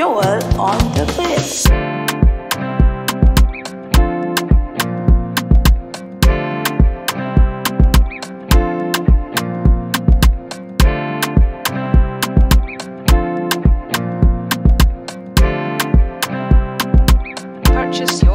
Joel on the beat. Purchase your